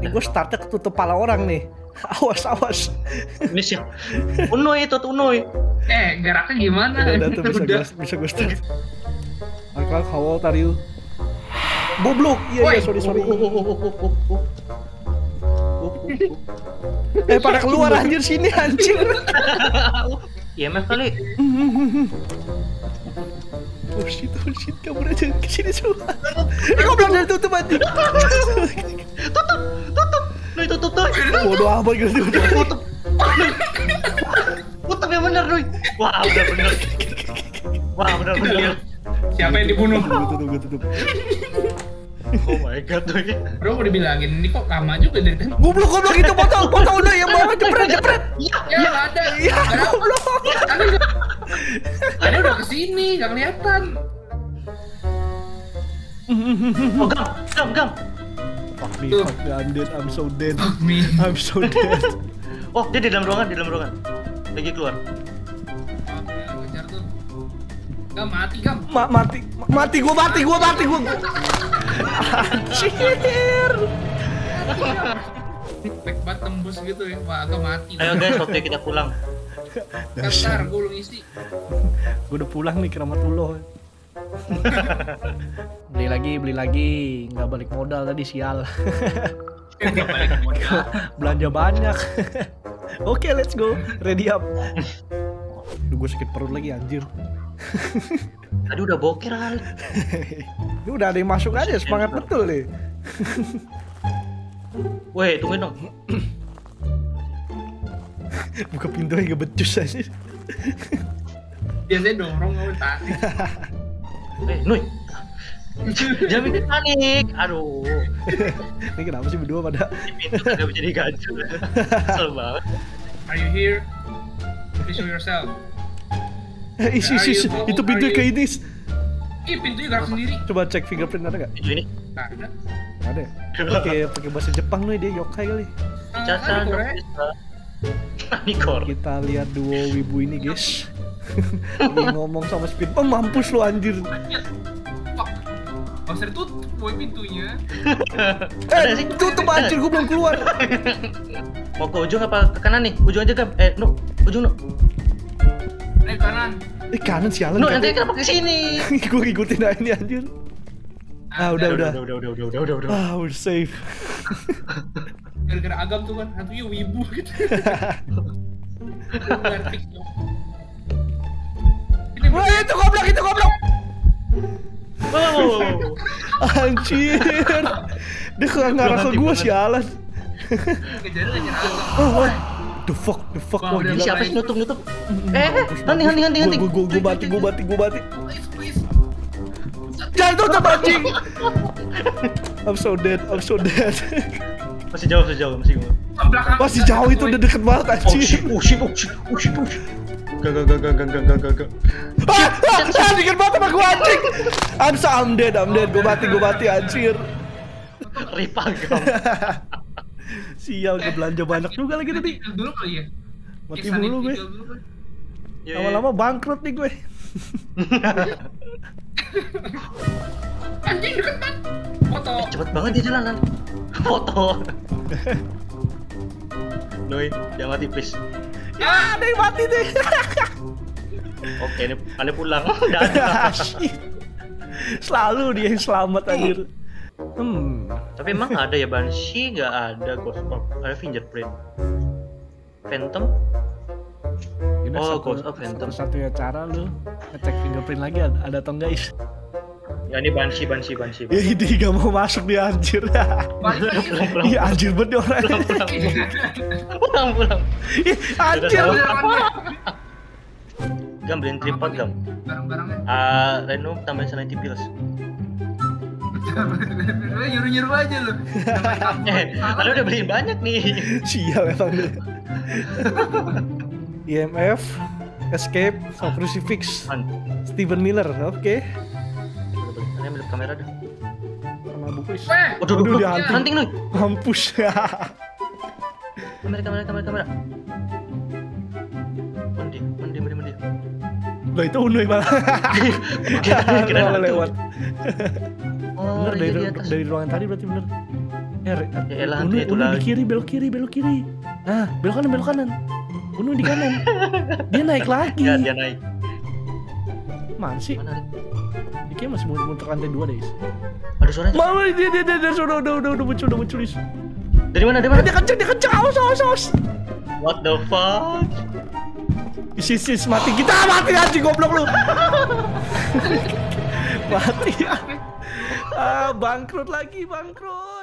Ini gue startnya ketutup pala orang nih. Awas, awas. Ini siap. Unoy itu Unoy. Eh, geraknya gimana? Udah, udah tuh bisa gue Udah. bisa gue start. Michael, how old are you? Goblok. Iya, iya, sorry, sorry. Oh, oh, oh, oh, oh, oh, oh. Oh, oh, Eh, pada keluar anjir sini anjir. oh. IMF kali. Oh shit, oh shit, kabur aja ke sini semua. Eh, goblok dari tutup anjir. Bodoh amat gitu. Tutup. Tutup yang bener Nuy. Wah udah bener. Wah bener bener. Siapa yang dibunuh? Tutup, gue tutup. Oh my god Nuy. Bro mau dibilangin ini kok lama juga dari tadi. Goblok, goblok itu botol, botol udah yang bawah jepret, jepret. Iya. Ya ada. Iya, ada. goblok. Udah. Tadi udah ke sini, nggak kelihatan. Oh gam, gam, gam. Fuck me, fuck me, I'm dead, I'm so dead. Mi. I'm so dead. Oh dia di dalam ruangan, di dalam ruangan. Lagi keluar. Kejar tuh. Gam mati gam. Ma mati, ma- mati gua mati gua mati gua. Anjir. Back bat tembus gitu ya. Wah, agak mati. Ayo guys, waktunya kita pulang. Bentar, gue belum isi. Gua udah pulang nih ke Ramatullah. beli lagi, beli lagi, nggak balik modal tadi sial. Nggak balik modal. Belanja banyak. Oke, let's go. Ready up. Duh, gue sakit perut lagi anjir. Tadi udah boker kali. Ini udah ada yang masuk aja, semangat betul nih. Weh, tungguin dong. Buka pintu aja becus aja. Biasanya dorong nggak tarik. Eh, Nuy. Jangan bikin panik. Aduh. Ini kenapa sih berdua pada Di pintu kagak bisa diganti. Kesel banget. Are you here? Please show yourself. Eh, isi, isi, isi. itu pintu ke ini. Ih, pintunya gerak sendiri. Coba cek fingerprint ada nggak? Ini. Nggak ada. Ada. ya? Pakai pakai bahasa Jepang nih dia yokai kali. Mikor. Kita lihat duo wibu ini guys. Lagi ngomong sama speed. Oh mampus lu anjir. Usah ditutup boy pintunya. Eh, tutup anjir gua belum keluar. Mau ke ujung apa ke kanan nih? Ujung aja, Gam. Eh, no. Ujung, no. Naik kanan. Eh kanan sialan. No, nanti kenapa ke sini? gue ngikutin aja ini anjir. Ah, udah, udah. Udah, udah, udah, udah, udah, udah, udah. Ah, we're safe. Gara-gara agam tuh kan, hantunya wibu gitu. Wah, itu goblok, itu goblok. Oh. Anjir. Dia ke ngarah ke gua sialan. Oh, wah. The fuck, the fuck. Wah, gila. Siapa sih nutup, nutup? Eh, eh, hunting, hunting, hunting. Gue gue mati, gue mati, gue mati. Please, please. Jangan tutup anjing. I'm so dead, I'm so dead. Masih jauh, masih jauh, masih jauh. Masih jauh itu udah deket banget Oh anjing. shit, oh shit, oh shit, oh shit, oh shit. Gak gak gak gak gak gak gak ah Ah! Dikit banget sama gue anjing! I'm so I'm dead, I'm dead. Gue mati, gue mati anjir. kau. Sial, gue belanja banyak juga lagi tadi. Dulu kali ya? Mati dulu gue. Iya, Lama-lama iya. bangkrut nih gue. Anjing deket. Foto. Eh, cepet banget dia jalanan. Foto. Noi, jangan mati please. Ah, ada yang mati deh. Oke, ini anda pulang. Udah ada. Shit. Selalu dia yang selamat anjir. Hmm. Tapi emang ada ya Banshee nggak ada Ghost Orb, ada fingerprint. Phantom? Yaudah, Oh, satu, Ghost of Phantom. Satu-satunya cara lu ngecek fingerprint lagi ada, ada atau enggak is. Ya ini Banshee, Banshee, Banshee. Ya ini gak mau masuk dia anjir. Iya anjir banget orang. pulang, pulang. Ih, anjir. Gam beliin tripod gam. Barang-barangnya. Ah, Reno tambahin selanti pills. Lu nyuruh-nyuruh aja lu. Eh, udah beliin banyak nih. Sial emang dia. IMF, Escape, sama Crucifix. Man, Steven Miller, oke. ambil kamera dah. Sama buku is. Weh. Waduh, Waduh, waduh, dia waduh. hantu. Hunting nih. Mampus. Kamera, kamera, kamera, kamera. Mandi, mandi, mandi, mandi. Loh itu Unuy malah. Kira- kira Malah lewat. Oh, Bener iya dari, dari ruangan tadi berarti bener. Ya, Re- Ya elah, Unu, itu Unu di lagi. kiri, belok kiri, belok kiri. Ah, belok kanan, belok kanan. Unu di kanan. Dia naik lagi. Ya dia naik. Mana sih? Mana? Kayaknya masih mau muter lantai dua deh. Is. Ada suaranya. Mama dia dia dia, dia sudah udah udah udah muncul udah muncul is. Dari mana? Dari mana? Dia kenceng dia kenceng awas awas awas. What the fuck? Is is, is mati kita mati anjing goblok lu. mati. ah bangkrut lagi bangkrut.